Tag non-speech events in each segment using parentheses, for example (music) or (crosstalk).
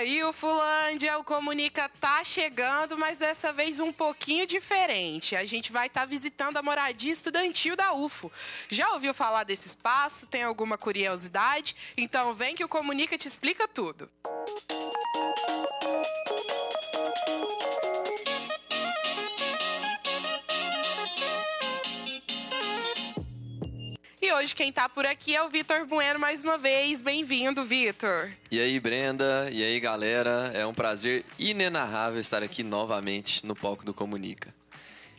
aí, o Fulândia, o Comunica tá chegando, mas dessa vez um pouquinho diferente. A gente vai estar tá visitando a moradia estudantil da UFO. Já ouviu falar desse espaço? Tem alguma curiosidade? Então vem que o Comunica te explica tudo. E hoje quem tá por aqui é o Vitor Bueno mais uma vez. Bem-vindo, Vitor. E aí, Brenda? E aí, galera? É um prazer inenarrável estar aqui novamente no palco do Comunica.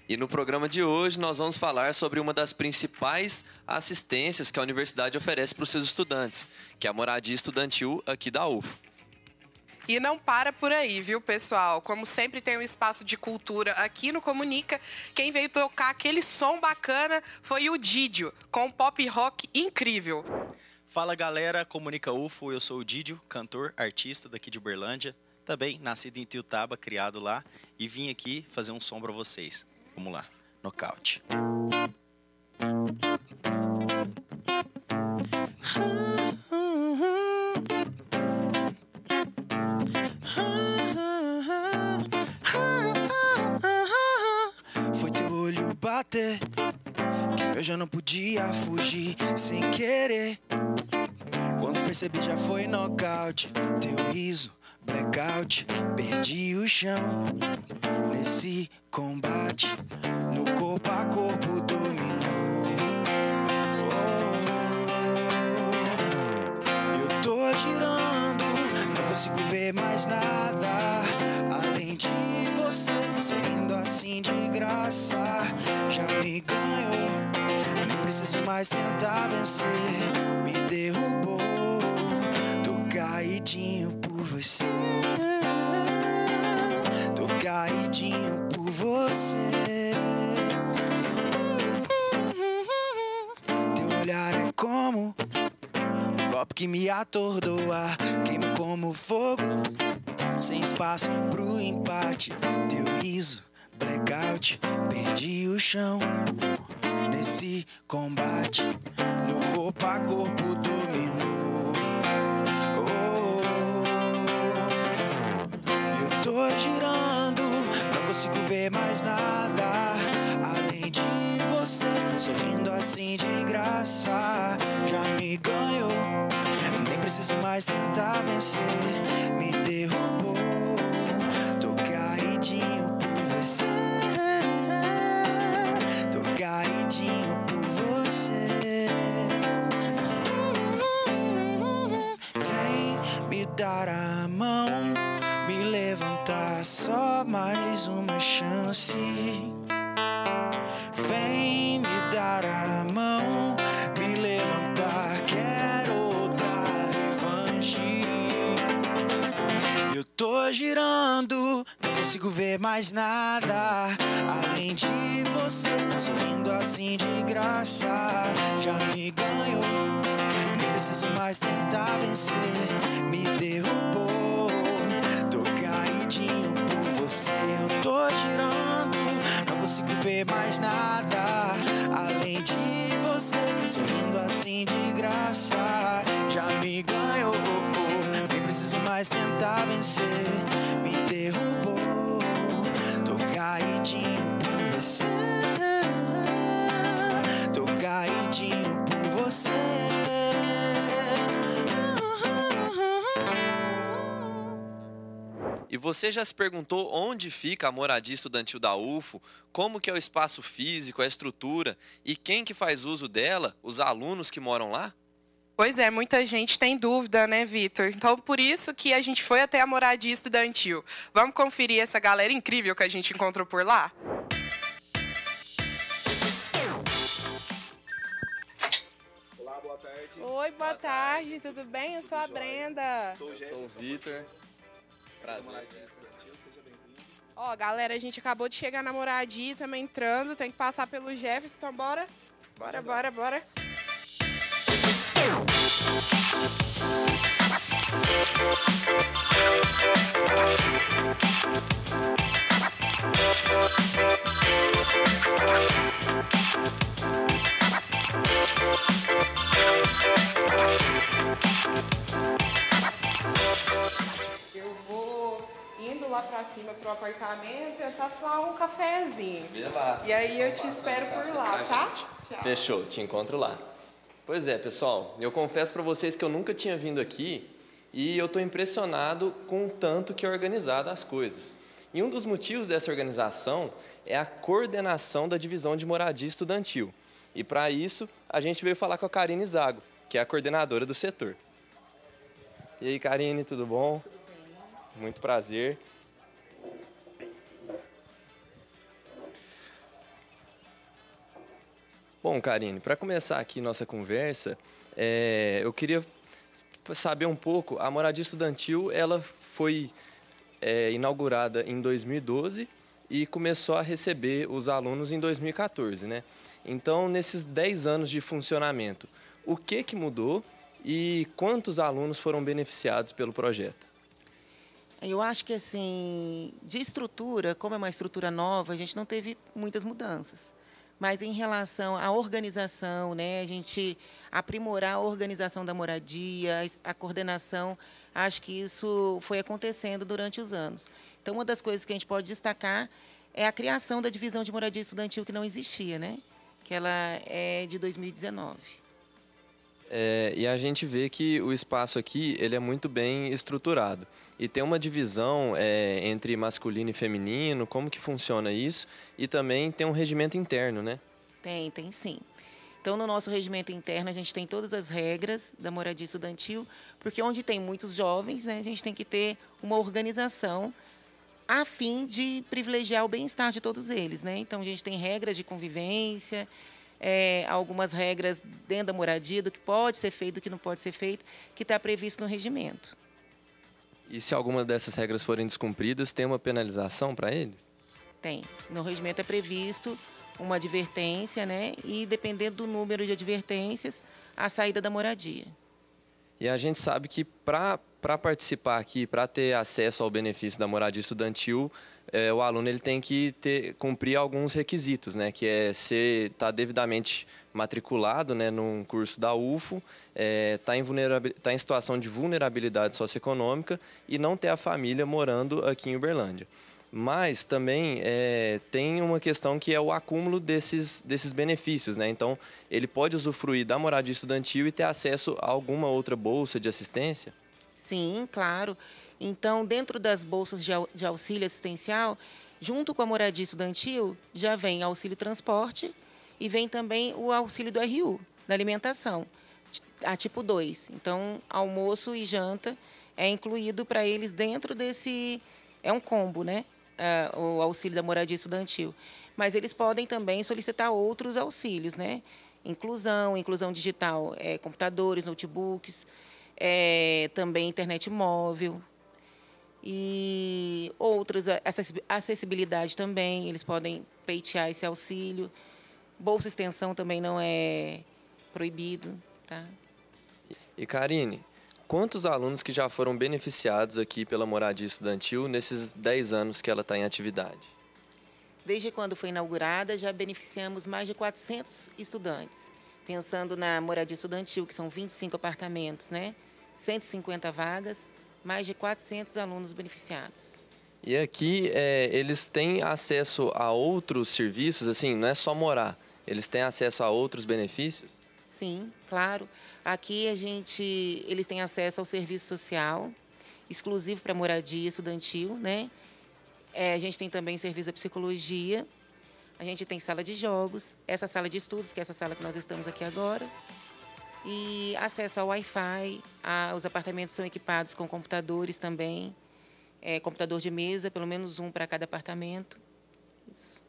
E no programa de hoje nós vamos falar sobre uma das principais assistências que a universidade oferece para os seus estudantes, que é a moradia estudantil aqui da UFO. E não para por aí, viu, pessoal? Como sempre tem um espaço de cultura aqui no Comunica, quem veio tocar aquele som bacana foi o Didio, com um pop rock incrível. Fala galera, Comunica UFO, eu sou o Didio, cantor, artista daqui de Uberlândia, também nascido em Tiutaba, criado lá, e vim aqui fazer um som para vocês. Vamos lá, nocaute. Bater. Que eu já não podia fugir sem querer. Quando percebi já foi nocaute. Teu riso, blackout. Perdi o chão nesse combate. No corpo a corpo mais tentar vencer. Me derrubou. Tô caidinho por você. Tô caidinho por você. Teu olhar é como um golpe que me atordoa. Queima como fogo. Sem espaço pro empate. Teu riso blackout, perdi o chão nesse combate. No corpo a corpo dominou. Oh, eu tô girando, não consigo ver mais nada além de você sorrindo assim de graça. Já me ganhou, nem preciso mais tentar vencer. Me consigo ver mais nada além de você sorrindo assim de graça. Já me ganhou, nem preciso mais tentar vencer. Me derrubou, tô caidinho por você. Eu tô girando, não consigo ver mais nada além de você sorrindo assim de graça. Já me ganhou, nem preciso mais tentar vencer. Me derrubou, caidinho por você. Tô caidinho por você. E você já se perguntou onde fica a moradia estudantil da UFO? Como que é o espaço físico, a estrutura e quem que faz uso dela? Os alunos que moram lá? Pois é, muita gente tem dúvida, né, Vitor? Então, por isso que a gente foi até a moradia estudantil. Vamos conferir essa galera incrível que a gente encontrou por lá? Olá, boa tarde. Oi, boa tarde, tudo bem? Eu sou a Brenda. Sou o Jeff, sou o Vitor. Prazer. moradinha estudantil, seja bem-vindo. Ó, galera, a gente acabou de chegar na moradia, estamos entrando, tem que passar pelo Jefferson, então bora? Bora, bora, bora. Eu cima pro apartamento tentar tomar um cafezinho. Lá. E aí eu te espero por lá, tá? Tchau. Fechou, te encontro lá. Pois é, pessoal, eu confesso para vocês que eu nunca tinha vindo aqui e eu estou impressionado com o tanto que é organizada as coisas. E um dos motivos dessa organização é a coordenação da divisão de moradia estudantil. E para isso, a gente veio falar com a Karine Zago, que é a coordenadora do setor. E aí, Karine, tudo bom? Tudo bem. Muito prazer. Bom, Karine, para começar aqui nossa conversa, é, eu queria saber um pouco. A moradia estudantil, ela foi é, inaugurada em 2012 e começou a receber os alunos em 2014, né? Então, nesses 10 anos de funcionamento, o que que mudou e quantos alunos foram beneficiados pelo projeto? Eu acho que assim, de estrutura, como é uma estrutura nova, a gente não teve muitas mudanças. Mas em relação à organização, né, a gente aprimorar a organização da moradia, a coordenação, acho que isso foi acontecendo durante os anos. Então, uma das coisas que a gente pode destacar é a criação da divisão de moradia estudantil que não existia, né? Que ela é de 2019. É, e a gente vê que o espaço aqui ele é muito bem estruturado e tem uma divisão é, entre masculino e feminino, como que funciona isso? E também tem um regimento interno, né? Tem, tem sim. Então, no nosso regimento interno, a gente tem todas as regras da moradia estudantil, porque onde tem muitos jovens, né, a gente tem que ter uma organização a fim de privilegiar o bem-estar de todos eles. Né? Então, a gente tem regras de convivência, é, algumas regras dentro da moradia, do que pode ser feito, do que não pode ser feito, que está previsto no regimento. E se alguma dessas regras forem descumpridas, tem uma penalização para eles? Tem. No regimento é previsto uma advertência, né? E dependendo do número de advertências, a saída da moradia. E a gente sabe que para participar aqui, para ter acesso ao benefício da moradia estudantil, é, o aluno ele tem que ter, cumprir alguns requisitos, né? Que é ser estar tá devidamente matriculado, né, num curso da UFO, estar é, tá em, tá em situação de vulnerabilidade socioeconômica e não ter a família morando aqui em Uberlândia. Mas também é, tem uma questão que é o acúmulo desses, desses benefícios. Né? Então, ele pode usufruir da moradia estudantil e ter acesso a alguma outra bolsa de assistência? Sim, claro. Então, dentro das bolsas de auxílio assistencial, junto com a moradia estudantil, já vem auxílio transporte e vem também o auxílio do RU, da alimentação, a tipo 2. Então, almoço e janta é incluído para eles dentro desse. É um combo, né? uh, o auxílio da moradia estudantil. Mas eles podem também solicitar outros auxílios, né? Inclusão, inclusão digital, é, computadores, notebooks, é, também internet móvel e outras, acessibilidade também, eles podem peitear esse auxílio. Bolsa extensão também não é proibido, tá? E Karine, quantos alunos que já foram beneficiados aqui pela moradia estudantil nesses 10 anos que ela está em atividade? Desde quando foi inaugurada, já beneficiamos mais de 400 estudantes. Pensando na moradia estudantil, que são 25 apartamentos, né? 150 vagas, mais de 400 alunos beneficiados. E aqui é, eles têm acesso a outros serviços, assim, não é só morar, eles têm acesso a outros benefícios? Sim, claro. Aqui a gente, eles têm acesso ao serviço social, exclusivo para moradia estudantil, né? É, a gente tem também serviço da psicologia, a gente tem sala de jogos, essa sala de estudos, que é essa sala que nós estamos aqui agora, e acesso ao Wi-Fi. os apartamentos são equipados com computadores também, é, computador de mesa, pelo menos um para cada apartamento. Isso.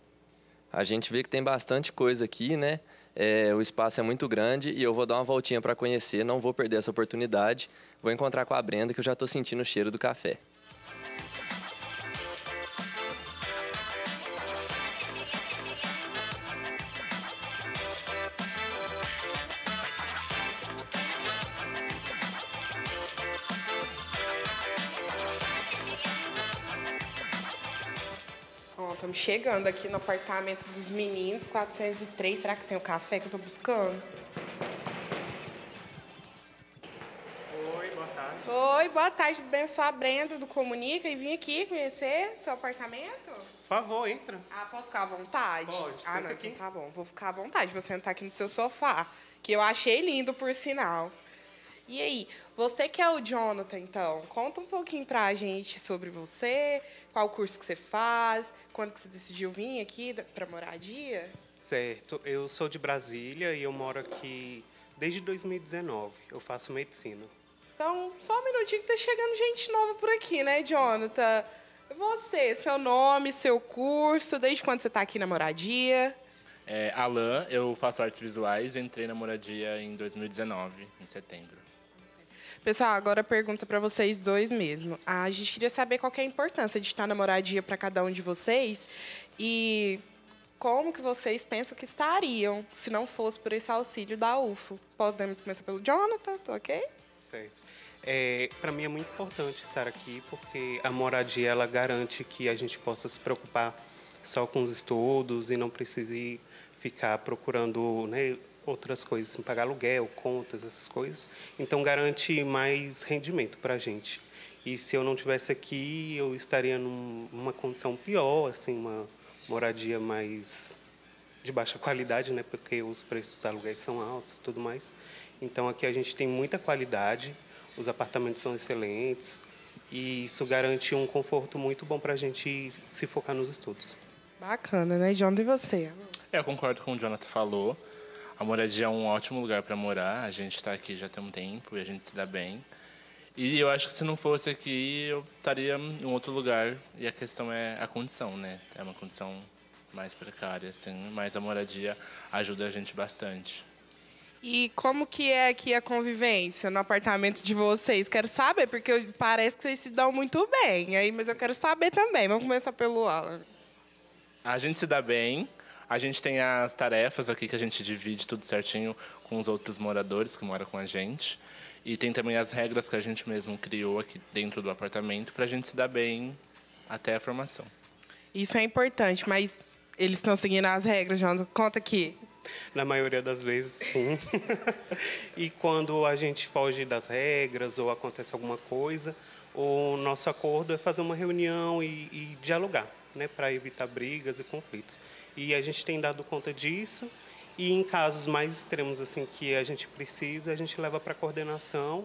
A gente vê que tem bastante coisa aqui, né? É, o espaço é muito grande e eu vou dar uma voltinha para conhecer, não vou perder essa oportunidade. Vou encontrar com a Brenda, que eu já estou sentindo o cheiro do café. Chegando aqui no apartamento dos meninos, 403. Será que tem o café que eu estou buscando? Oi, boa tarde. Oi, boa tarde, tudo bem? Eu sou a Brenda do Comunica e vim aqui conhecer seu apartamento. Por favor, entra. Ah, posso ficar à vontade? Pode, Ah, não, aqui. então tá bom. Vou ficar à vontade. Vou sentar aqui no seu sofá, que eu achei lindo, por sinal. E aí, você que é o Jonathan, então, conta um pouquinho pra gente sobre você, qual curso que você faz, quando que você decidiu vir aqui pra moradia? Certo, eu sou de Brasília e eu moro aqui desde 2019. Eu faço medicina. Então, só um minutinho que tá chegando gente nova por aqui, né, Jonathan? Você, seu nome, seu curso, desde quando você tá aqui na moradia? É, Alan, eu faço artes visuais, entrei na moradia em 2019, em setembro. Pessoal, agora pergunta para vocês dois mesmo. A gente queria saber qual que é a importância de estar na moradia para cada um de vocês e como que vocês pensam que estariam se não fosse por esse auxílio da UFO. Podemos começar pelo Jonathan, tá ok? Certo. É, para mim é muito importante estar aqui porque a moradia ela garante que a gente possa se preocupar só com os estudos e não precise ficar procurando né, outras coisas, assim, pagar aluguel, contas, essas coisas. Então garante mais rendimento para a gente. E se eu não tivesse aqui, eu estaria num- numa condição pior, assim, uma moradia mais de baixa qualidade, né? Porque os preços dos aluguéis são altos e tudo mais. Então aqui a gente tem muita qualidade, os apartamentos são excelentes e isso garante um conforto muito bom para a gente se focar nos estudos. Bacana, né, Jonathan? E você? É, eu concordo com o Jonathan falou. A moradia é um ótimo lugar para morar. A gente está aqui já tem um tempo e a gente se dá bem. E eu acho que se não fosse aqui, eu estaria em outro lugar. E a questão é a condição, né? É uma condição mais precária, assim. Mas a moradia ajuda a gente bastante. E como que é aqui a convivência no apartamento de vocês? Quero saber, porque parece que vocês se dão muito bem. Aí, mas eu quero saber também. Vamos começar pelo Alan. A gente se dá bem. A gente tem as tarefas aqui que a gente divide tudo certinho com os outros moradores que moram com a gente. E tem também as regras que a gente mesmo criou aqui dentro do apartamento para a gente se dar bem até a formação. Isso é importante, mas eles estão seguindo as regras, Jonathan. Conta aqui. Na maioria das vezes, sim. (laughs) e quando a gente foge das regras ou acontece alguma coisa, o nosso acordo é fazer uma reunião e, e dialogar, né, para evitar brigas e conflitos. E a gente tem dado conta disso. E em casos mais extremos assim que a gente precisa, a gente leva para coordenação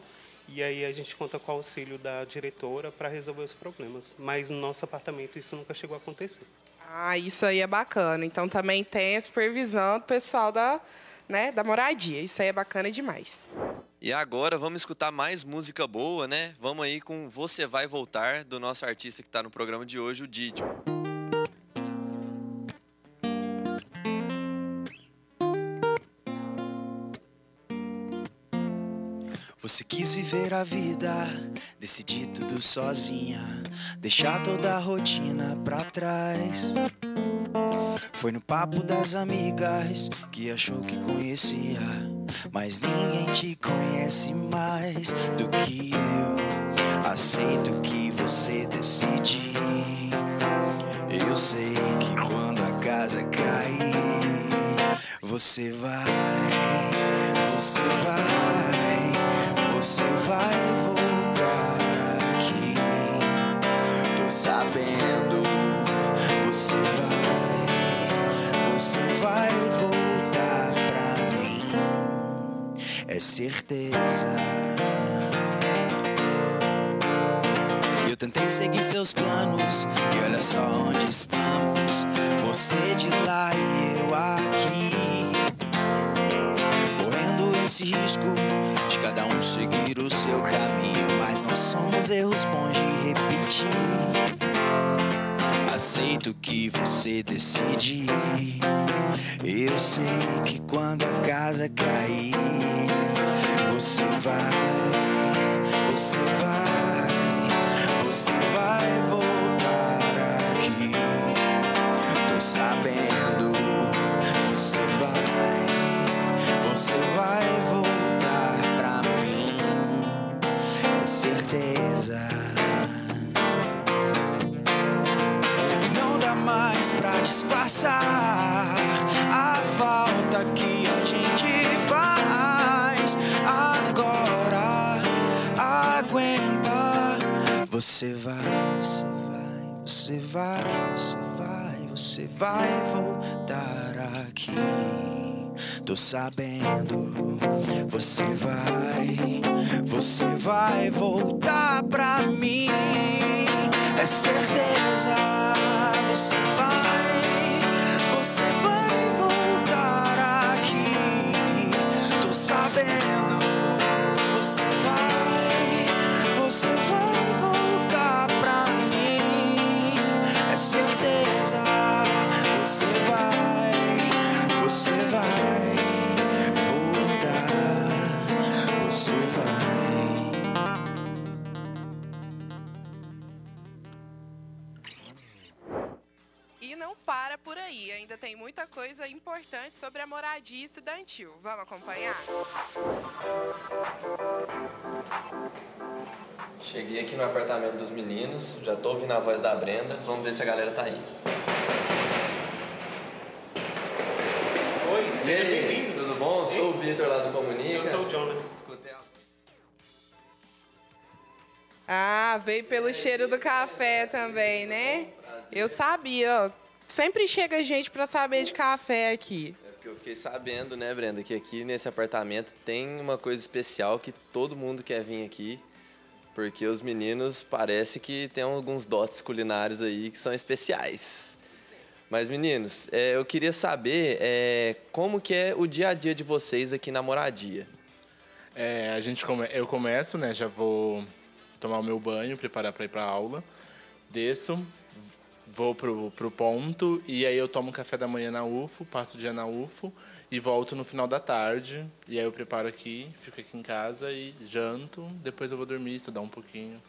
e aí a gente conta com o auxílio da diretora para resolver os problemas. Mas no nosso apartamento isso nunca chegou a acontecer. Ah, isso aí é bacana. Então também tem a supervisão do pessoal da, né, da moradia. Isso aí é bacana demais. E agora vamos escutar mais música boa, né? Vamos aí com Você Vai Voltar, do nosso artista que está no programa de hoje, o Didio. Você quis viver a vida, decidir tudo sozinha, deixar toda a rotina pra trás. Foi no papo das amigas que achou que conhecia, mas ninguém te conhece mais do que eu. Aceito que você decide. Eu sei que quando a casa cair, você vai, você vai, você vai voltar aqui. Tô sabendo, você vai, você vai voltar pra mim. É certeza. Eu tentei seguir seus planos e olha só onde estamos. Você de lá e eu aqui. Correndo esse risco de cada um seguir o seu caminho. Mas nós somos erros bons de repetir. Aceito que você decide. Eu sei que quando a casa cair, você vai, você vai, você vai voltar Você vai, você vai, você vai, você vai, você vai voltar aqui. Tô sabendo, você vai, você vai voltar pra mim. É certeza, você vai, você vai voltar aqui. Tô sabendo, você vai, você vai moradia estudantil. Vamos acompanhar? Cheguei aqui no apartamento dos meninos, já tô ouvindo a voz da Brenda, vamos ver se a galera tá aí. Oi, seja bem-vindo. tudo bom? Sou o Vitor lá do Comunica. Eu sou o Jonathan. Escutei a... Ah, veio pelo cheiro do café também, né? Eu sabia, ó. Sempre chega gente pra saber de café aqui. Eu fiquei sabendo, né, Brenda, que aqui nesse apartamento tem uma coisa especial que todo mundo quer vir aqui. Porque os meninos parece que tem alguns dotes culinários aí que são especiais. Mas, meninos, é, eu queria saber é, como que é o dia a dia de vocês aqui na moradia. É, a gente come... Eu começo, né? Já vou tomar o meu banho, preparar para ir para aula. Desço, vou pro, pro ponto e aí eu tomo café da manhã na UFO, passo o dia na UFO e volto no final da tarde. E aí eu preparo aqui, fico aqui em casa e janto. Depois eu vou dormir, estudar um pouquinho.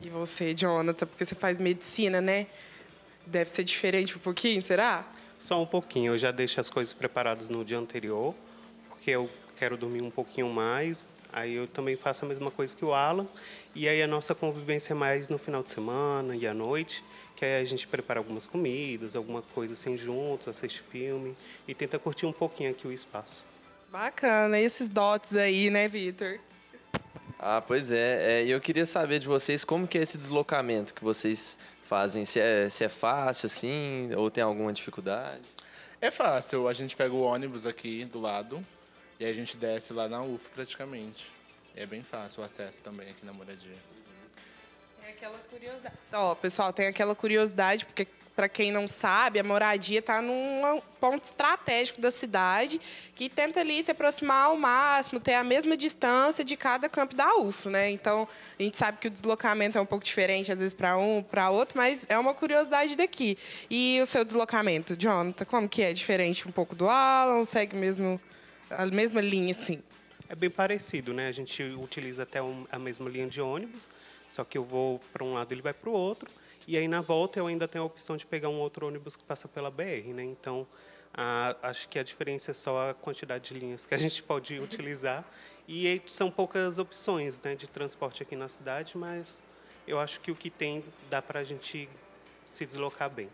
E você, Jonathan, porque você faz medicina, né? Deve ser diferente um pouquinho, será? Só um pouquinho, eu já deixo as coisas preparadas no dia anterior, porque eu quero dormir um pouquinho mais. Aí eu também faço a mesma coisa que o Alan. E aí a nossa convivência é mais no final de semana e à noite, que aí a gente prepara algumas comidas, alguma coisa assim juntos, assiste filme e tenta curtir um pouquinho aqui o espaço. Bacana. E esses dotes aí, né, Vitor? Ah, pois é. é, E eu queria saber de vocês como que é esse deslocamento que vocês fazem. Se é, se é fácil, assim, ou tem alguma dificuldade? É fácil, a gente pega o ônibus aqui do lado e aí a gente desce lá na UFO praticamente. É bem fácil o acesso também aqui na moradia. Tem aquela curiosidade. Ó, pessoal, tem aquela curiosidade, porque para quem não sabe, a moradia está num ponto estratégico da cidade que tenta ali se aproximar ao máximo, ter a mesma distância de cada campo da UFO, né? Então, a gente sabe que o deslocamento é um pouco diferente, às vezes, para um, para outro, mas é uma curiosidade daqui. E o seu deslocamento, Jonathan, como que é? Diferente um pouco do Alan? Segue mesmo a mesma linha, assim? É bem parecido, né? A gente utiliza até um- a mesma linha de ônibus, só que eu vou para um lado, ele vai para o outro. E aí, na volta, eu ainda tenho a opção de pegar um outro ônibus que passa pela BR, né? Então, a- acho que a diferença é só a quantidade de linhas que a (laughs) gente pode utilizar. E são poucas opções né, de transporte aqui na cidade, mas eu acho que o que tem dá para a gente se deslocar bem.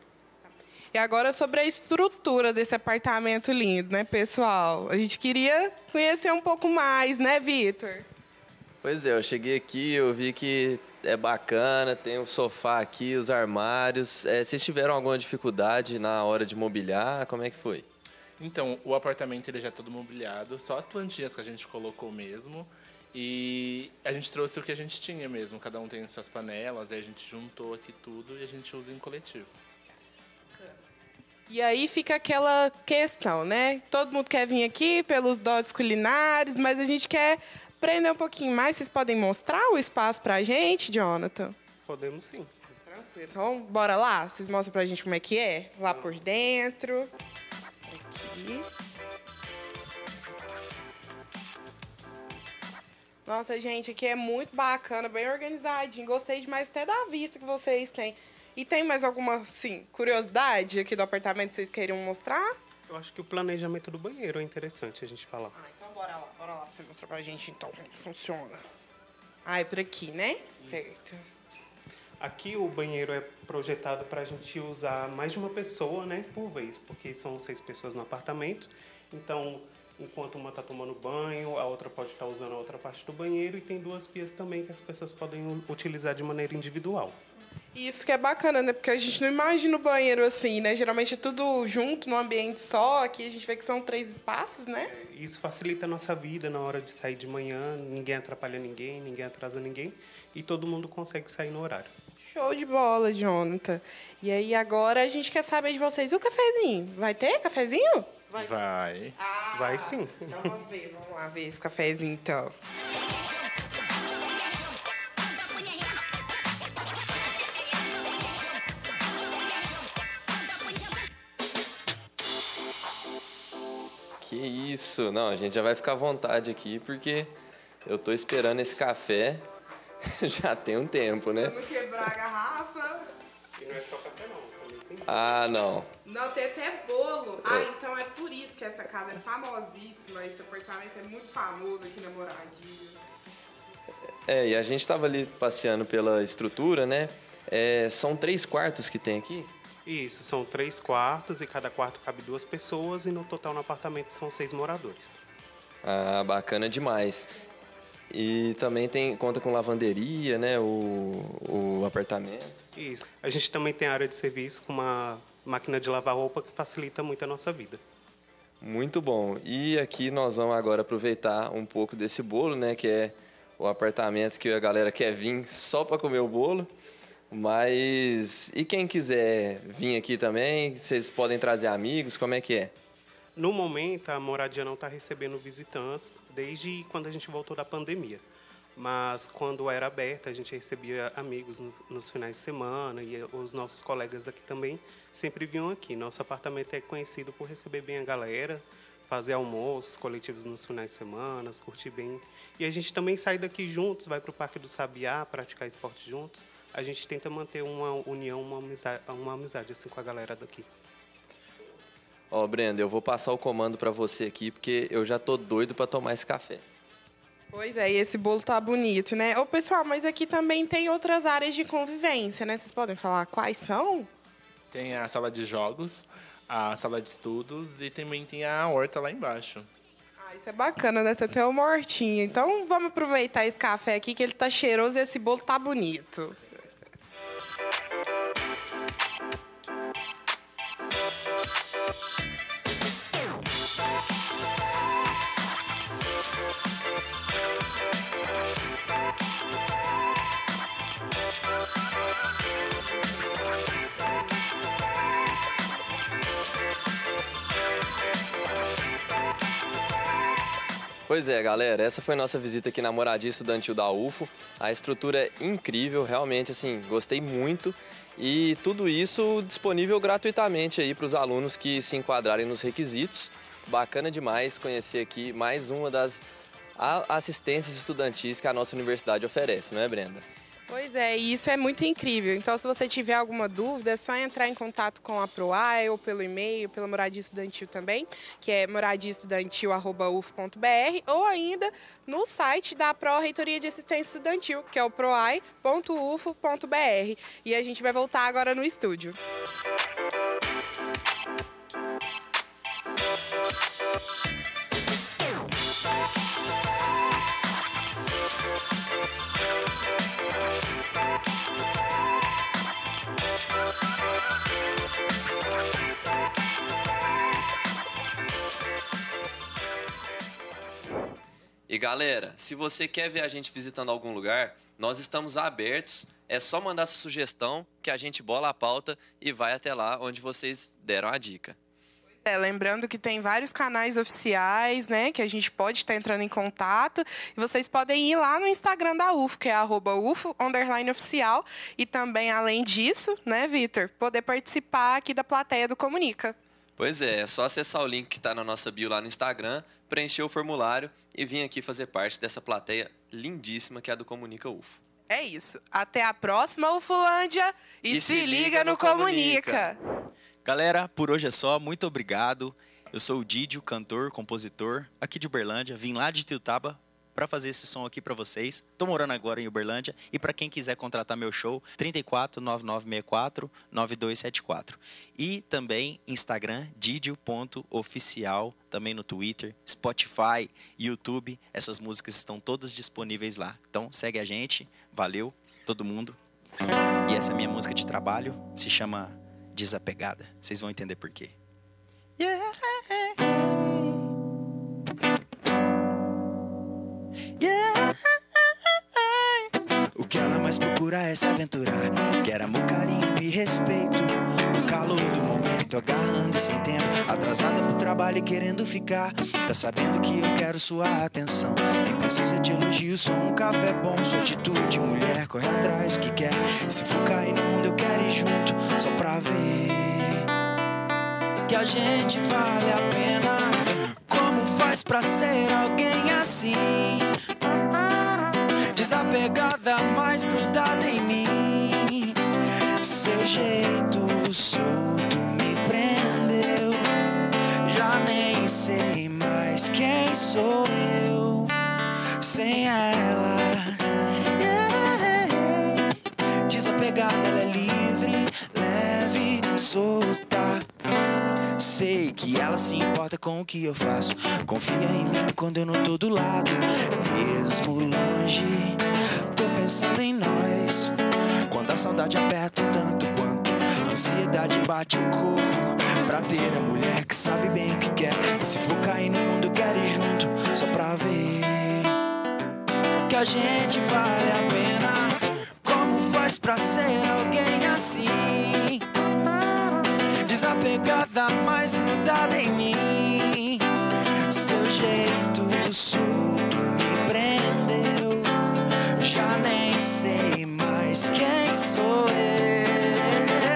E agora sobre a estrutura desse apartamento lindo, né, pessoal? A gente queria conhecer um pouco mais, né, Vitor? Pois é, eu cheguei aqui, eu vi que é bacana, tem o sofá aqui, os armários. É, vocês tiveram alguma dificuldade na hora de mobiliar? Como é que foi? Então, o apartamento ele já é todo mobiliado, só as plantinhas que a gente colocou mesmo. E a gente trouxe o que a gente tinha mesmo, cada um tem suas panelas, aí a gente juntou aqui tudo e a gente usa em coletivo. E aí fica aquela questão, né? Todo mundo quer vir aqui pelos dotes culinários, mas a gente quer aprender um pouquinho mais. Vocês podem mostrar o espaço pra gente, Jonathan? Podemos sim. Tranquilo. Então, bora lá? Vocês mostram pra gente como é que é? Lá por dentro. Aqui. Nossa, gente, aqui é muito bacana, bem organizadinho. Gostei demais até da vista que vocês têm. E tem mais alguma, assim, curiosidade aqui do apartamento que vocês queriam mostrar? Eu acho que o planejamento do banheiro é interessante a gente falar. Ah, então bora lá, bora lá pra você mostrar pra gente então como funciona. Ah, é por aqui, né? Certo. Aqui o banheiro é projetado para a gente usar mais de uma pessoa, né, por vez, porque são seis pessoas no apartamento. Então enquanto uma está tomando banho, a outra pode estar usando a outra parte do banheiro e tem duas pias também que as pessoas podem utilizar de maneira individual. Isso que é bacana, né? Porque a gente não imagina o banheiro assim, né? Geralmente é tudo junto, num ambiente só. Aqui a gente vê que são três espaços, né? Isso facilita a nossa vida na hora de sair de manhã, ninguém atrapalha ninguém, ninguém atrasa ninguém e todo mundo consegue sair no horário. Show de bola, Jonathan. E aí agora a gente quer saber de vocês. E o cafezinho? Vai ter cafezinho? Vai. Vai sim. Então vamos ver, vamos lá ver esse cafezinho então. Que isso? Não, a gente já vai ficar à vontade aqui porque eu tô esperando esse café (laughs) já tem um tempo, né? Vamos quebrar a garrafa. E não é só café não, tem Ah, não. Não, tem até bolo. Ah, então é por isso que essa casa é famosíssima. Esse apartamento é muito famoso aqui na Moradia. É, e a gente tava ali passeando pela estrutura, né? É, são três quartos que tem aqui? Isso, são três quartos e cada quarto cabe duas pessoas e no total no apartamento são seis moradores. Ah, bacana demais. E também tem conta com lavanderia, né? O, o apartamento. Isso. A gente também tem área de serviço com uma máquina de lavar roupa que facilita muito a nossa vida. Muito bom. E aqui nós vamos agora aproveitar um pouco desse bolo, né? Que é o apartamento que a galera quer vir só para comer o bolo. Mas e quem quiser vir aqui também, vocês podem trazer amigos, como é que é? No momento, a moradia não está recebendo visitantes desde quando a gente voltou da pandemia. Mas quando era aberta, a gente recebia amigos no- nos finais de semana e os nossos colegas aqui também sempre vinham aqui. Nosso apartamento é conhecido por receber bem a galera, fazer almoços coletivos nos finais de semana, curtir bem. E a gente também sai daqui juntos, vai para o Parque do Sabiá, praticar esporte juntos. A gente tenta manter uma união, uma amizade, uma amizade assim com a galera daqui. Ó, Brenda, eu vou passar o comando para você aqui porque eu já tô doido para tomar esse café. Pois é, e esse bolo tá bonito, né? Ô, pessoal, mas aqui também tem outras áreas de convivência, né? Vocês podem falar quais são? Tem a sala de jogos, a sala de estudos e também tem a horta lá embaixo. Ah, isso é bacana, né? Tem até uma hortinha. Então vamos aproveitar esse café aqui, que ele tá cheiroso e esse bolo tá bonito. Pois é, galera, essa foi nossa visita aqui na moradia estudantil da UFO. A estrutura é incrível, realmente, assim, gostei muito. E tudo isso disponível gratuitamente aí para os alunos que se enquadrarem nos requisitos. Bacana demais conhecer aqui mais uma das assistências estudantis que a nossa universidade oferece, não é, Brenda? Pois é, e isso é muito incrível. Então, se você tiver alguma dúvida, é só entrar em contato com a PROAE ou pelo e-mail, pela Moradia Estudantil também, que é moradiaestudantil.uf.br, ou ainda no site da Pró-Reitoria de Assistência Estudantil, que é o proai.ufo.br. E a gente vai voltar agora no estúdio. E galera, se você quer ver a gente visitando algum lugar, nós estamos abertos. É só mandar sua sugestão que a gente bola a pauta e vai até lá onde vocês deram a dica. É, lembrando que tem vários canais oficiais, né? Que a gente pode estar entrando em contato. E vocês podem ir lá no Instagram da UFO, que é arroba. E também, além disso, né, Vitor, poder participar aqui da plateia do Comunica. Pois é, é só acessar o link que está na nossa bio lá no Instagram, preencher o formulário e vir aqui fazer parte dessa plateia lindíssima que é a do Comunica UFO. É isso. Até a próxima, UFOlândia. E, se, liga no Comunica. Galera, por hoje é só. Muito obrigado. Eu sou o Didio, cantor, compositor, aqui de Uberlândia. Vim lá de Tiltaba para fazer esse som aqui para vocês. Tô morando agora em Uberlândia e para quem quiser contratar meu show, 34 9964 9274. E também Instagram didio.oficial, também no Twitter, Spotify, YouTube, essas músicas estão todas disponíveis lá. Então segue a gente, valeu todo mundo. E essa é minha música de trabalho se chama Desapegada. Vocês vão entender por quê. Yeah. Yeah. Procura é se aventurar. Quer amor, carinho e respeito. O calor do momento, agarrando sem tempo. Atrasada pro trabalho e querendo ficar. Tá sabendo que eu quero sua atenção. Nem precisa de elogio, sou um café bom. Sou atitude, mulher, corre atrás que quer. Se for cair no mundo, eu quero ir junto. Só pra ver que a gente vale a pena. Como faz pra ser alguém assim? Desapegada, mais grudada em mim. Seu jeito solto me prendeu. Já nem sei mais quem sou eu sem ela. Yeah. Desapegada, Sei que ela se importa com o que eu faço. Confia em mim quando eu não tô do lado. Mesmo longe, tô pensando em nós. Quando a saudade aperta tanto quanto a ansiedade bate, eu corro. Pra ter a mulher que sabe bem o que quer. E se for cair no mundo, quero ir junto. Só pra ver que a gente vale a pena. Como faz pra ser alguém assim? Desapegada, mais grudada em mim. Seu jeito solto me prendeu. Já nem sei mais quem sou eu.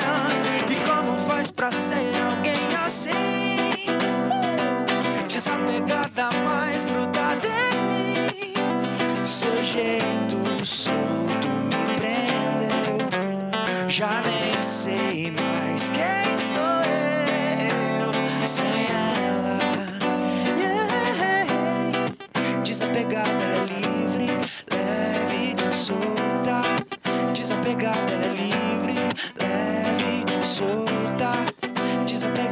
E como faz pra ser alguém assim? Desapegada, mais grudada em mim. Seu jeito solto me prendeu. Já nem sei mais quem sou Desapegada, ela é livre, leve, solta. Desapegada, ela é livre, leve, solta. Desapegada.